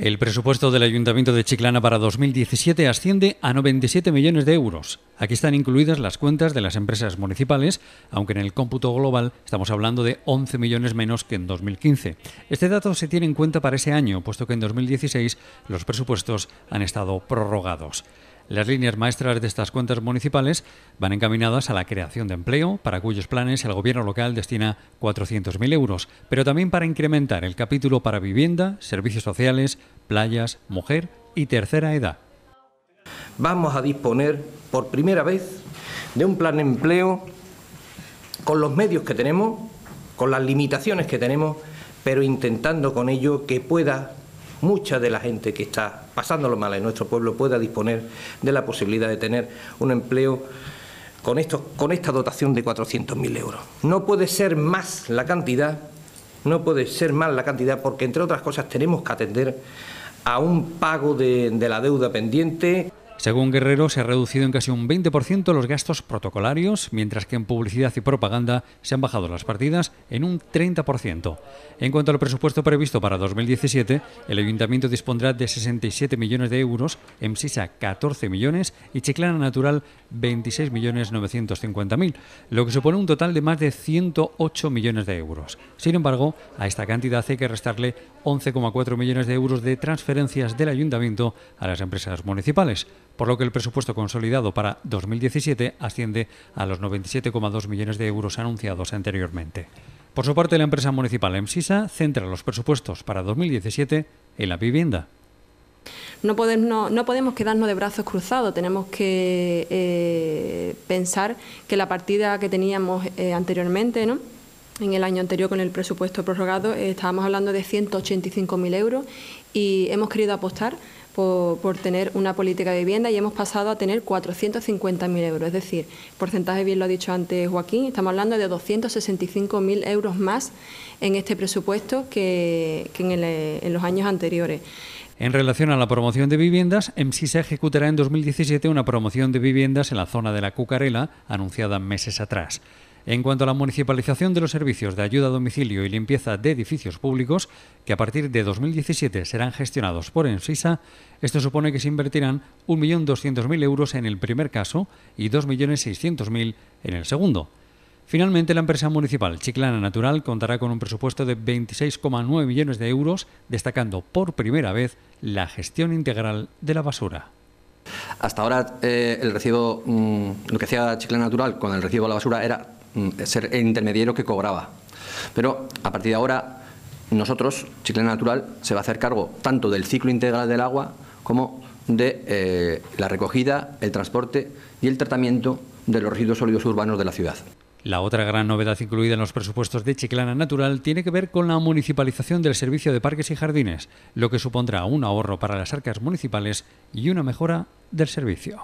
El presupuesto del Ayuntamiento de Chiclana para 2017 asciende a 97 millones de euros. Aquí están incluidas las cuentas de las empresas municipales, aunque en el cómputo global estamos hablando de 11 millones menos que en 2015. Este dato se tiene en cuenta para ese año, puesto que en 2016 los presupuestos han estado prorrogados. Las líneas maestras de estas cuentas municipales van encaminadas a la creación de empleo, para cuyos planes el gobierno local destina 400.000 euros, pero también para incrementar el capítulo para vivienda, servicios sociales, playas, mujer y tercera edad. Vamos a disponer por primera vez de un plan de empleo con los medios que tenemos, con las limitaciones que tenemos, pero intentando con ello que pueda mucha de la gente que está pasándolo mal en nuestro pueblo pueda disponer de la posibilidad de tener un empleo con, esto, con esta dotación de 400.000 euros. No puede ser más la cantidad, no puede ser más la cantidad porque, entre otras cosas, tenemos que atender a un pago de, de la deuda pendiente. Según Guerrero, se ha reducido en casi un 20% los gastos protocolarios, mientras que en publicidad y propaganda se han bajado las partidas en un 30%. En cuanto al presupuesto previsto para 2017, el Ayuntamiento dispondrá de 67 millones de euros, EMSISA 14 millones y Chiclana Natural 26 millones 950 mil, lo que supone un total de más de 108 millones de euros. Sin embargo, a esta cantidad hay que restarle 11,4 millones de euros de transferencias del Ayuntamiento a las empresas municipales por lo que el presupuesto consolidado para 2017 asciende a los 97,2 millones de euros anunciados anteriormente. Por su parte, la empresa municipal EMSISA centra los presupuestos para 2017 en la vivienda. No podemos, no, podemos quedarnos de brazos cruzados, tenemos que eh, pensar que la partida que teníamos eh, anteriormente, ¿no? en el año anterior con el presupuesto prorrogado, eh, estábamos hablando de 185.000 euros y hemos querido apostar por, tener una política de vivienda y hemos pasado a tener 450.000 euros. Es decir, porcentaje bien lo ha dicho antes Joaquín, estamos hablando de 265.000 euros más en este presupuesto que, en, los años anteriores. En relación a la promoción de viviendas, se ejecutará en 2017 una promoción de viviendas en la zona de la Cucarela, anunciada meses atrás. En cuanto a la municipalización de los servicios de ayuda a domicilio y limpieza de edificios públicos, que a partir de 2017 serán gestionados por Ensisa, esto supone que se invertirán 1.200.000 euros en el primer caso y 2.600.000 en el segundo. Finalmente, la empresa municipal Chiclana Natural contará con un presupuesto de 26,9 millones de euros, destacando por primera vez la gestión integral de la basura. Hasta ahora eh, el recibo, mm, lo que hacía Chiclana Natural con el recibo de la basura era ser el intermediario que cobraba. Pero a partir de ahora, nosotros, Chiclana Natural, se va a hacer cargo tanto del ciclo integral del agua como de eh, la recogida, el transporte y el tratamiento de los residuos sólidos urbanos de la ciudad. La otra gran novedad incluida en los presupuestos de Chiclana Natural tiene que ver con la municipalización del servicio de parques y jardines, lo que supondrá un ahorro para las arcas municipales y una mejora del servicio.